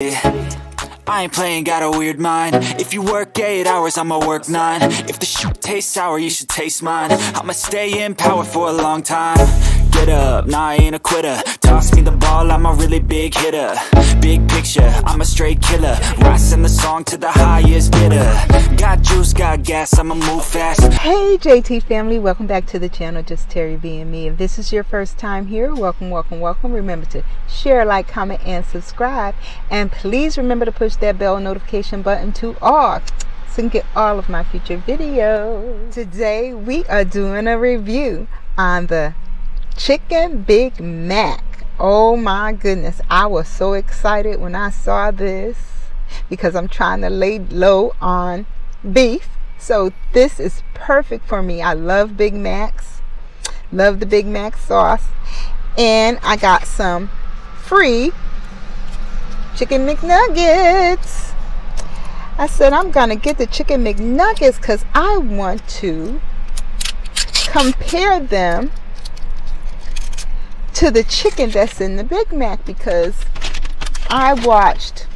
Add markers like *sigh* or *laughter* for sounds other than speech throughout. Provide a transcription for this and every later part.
I ain't playing, got a weird mind. If you work 8 hours, I'ma work 9 If the shit tastes sour, you should taste mine. I'ma stay in power for a long time Get up, nah I ain't a quitter Toss me the ball, I'm a really big hitter Big picture, I'm a straight killer Rising the song to the highest bidder Got juice, got gas, I'ma move fast Hey JT family, welcome back to the channel Just Terry being me. If this is your first time here, welcome, welcome, welcome. Remember to share, like, comment, and subscribe. And please remember to push that bell notification button to all so you can get all of my future videos. Today we are doing a review on the Chicken Big Mac. Oh my goodness, I was so excited when I saw this because I'm trying to lay low on beef. So this is perfect for me. I love Big Macs. Love the Big Mac sauce. And I got some free chicken McNuggets. I said I'm going to get the chicken McNuggets because I want to compare them to the chicken that's in the Big Mac because I watched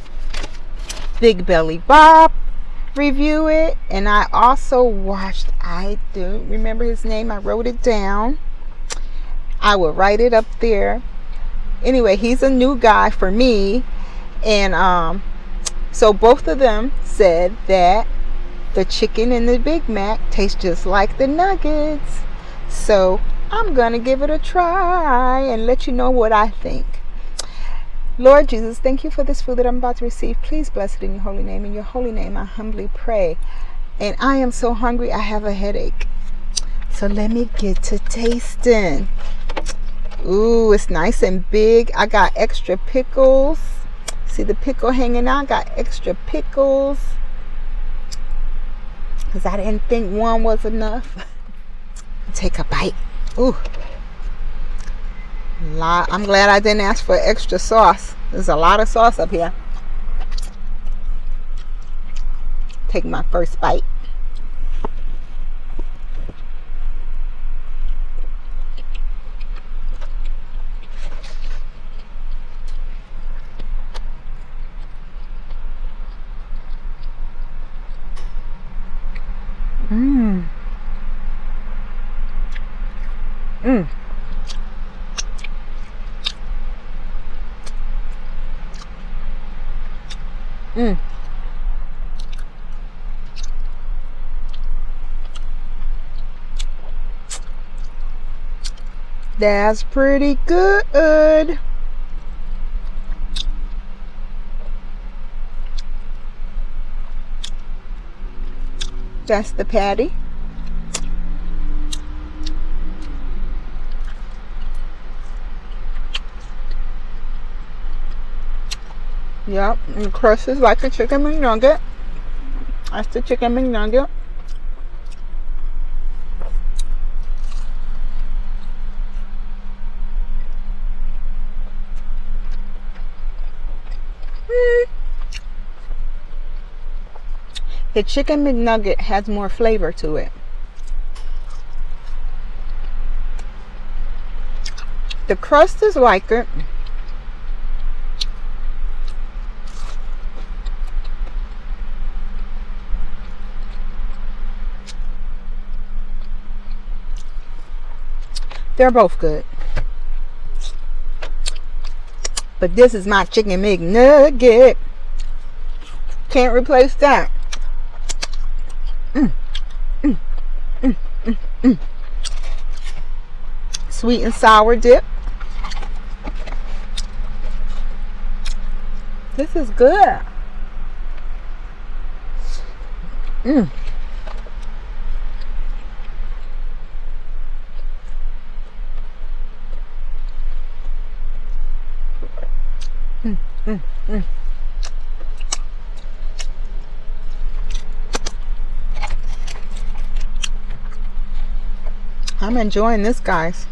Big Belly Bob review it and I also watched I don't remember his name I wrote it down. I will write it up there. Anyway he's a new guy for me and um so both of them said that the chicken in the Big Mac tastes just like the nuggets. So I'm going to give it a try and let you know what I think. Lord Jesus, thank you for this food that I'm about to receive. Please bless it in your holy name. In your holy name, I humbly pray. And I am so hungry, I have a headache. So let me get to tasting. Ooh, it's nice and big. I got extra pickles. See the pickle hanging out? I got extra pickles. Because I didn't think one was enough. *laughs* Take a bite. Ooh. Lot. I'm glad I didn't ask for extra sauce. There's a lot of sauce up here. Take my first bite. Mmm. Mm. Mm. That's pretty good. That's the patty. Yep, and is like a chicken McNugget. That's the chicken McNugget. Mm. The chicken McNugget has more flavor to it. The crust is like it. They're both good. But this is my chicken McNugget. Can't replace that. Mm, mm, mm. Sweet and sour dip. This is good. Mmm. Mm, mm, mm. I'm enjoying this, guys.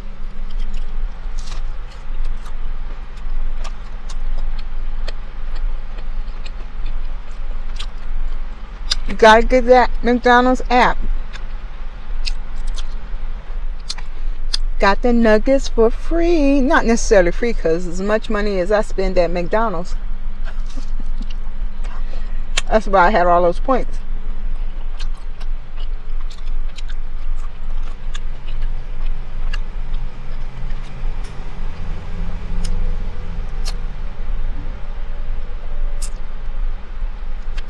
You gotta get that McDonald's app. Got the nuggets for free. Not necessarily free because as much money as I spend at McDonald's. That's why I had all those points.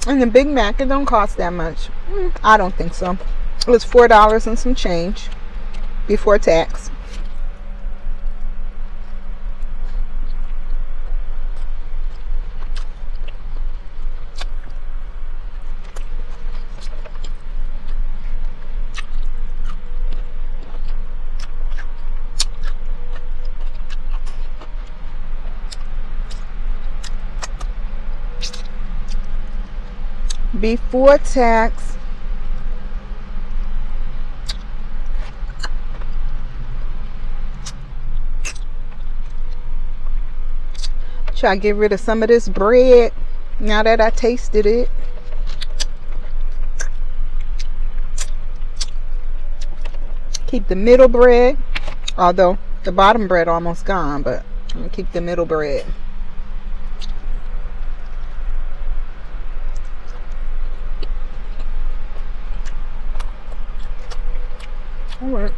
And the Big Mac, it don't cost that much. Mm, I don't think so. It was $4 and some change before tax. Before tax. Try to get rid of some of this bread now that I tasted it. Keep the middle bread although the bottom bread almost gone but keep the middle bread Alright.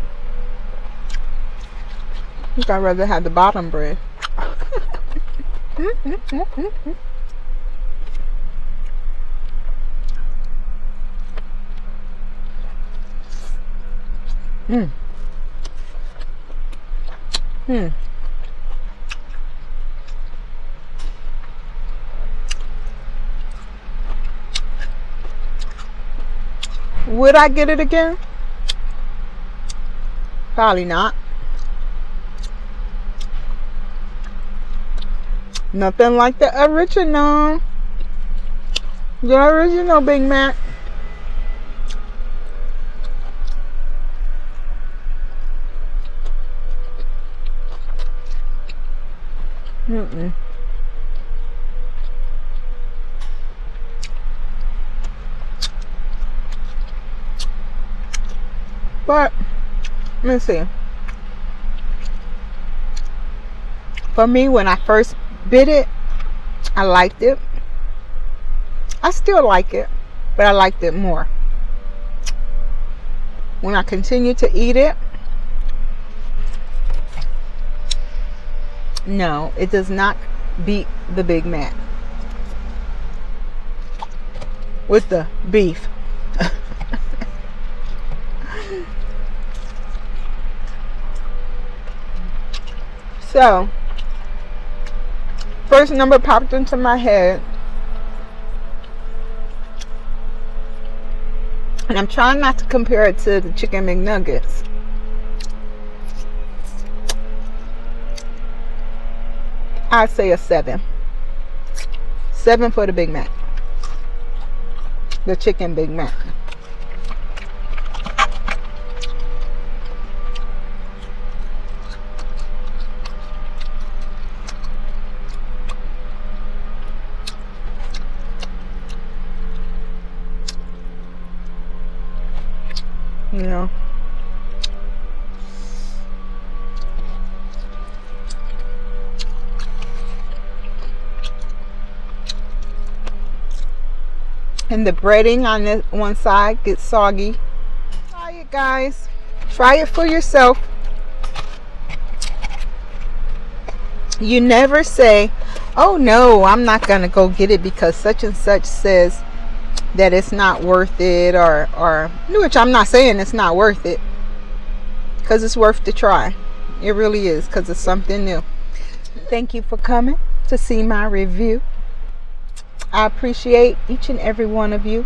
I think I'd rather have the bottom bread. Hmm. Hmm. Would I get it again? Probably not. Nothing like the original. The original Big Mac. Mm-mm. But let me see. For me, when I first bit it, I liked it. I still like it, but I liked it more. When I continue to eat it, no, it does not beat the Big Mac with the beef. So, first number popped into my head. And I'm trying not to compare it to the chicken McNuggets. I'd say a seven. Seven for the Big Mac. The chicken Big Mac. And the breading on the one side gets soggy. Try it guys. Try it for yourself. You never say, oh no, I'm not to go get it because such and such says that it's not worth it or or which I'm not saying it's not worth it because it's worth to try it really is because it's something new thank you for coming to see my review I appreciate each and every one of you.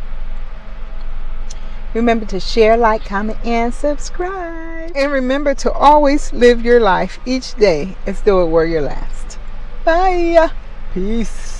Remember to share like comment and subscribe. And remember to always live your life each day as though it were your last. Bye. Peace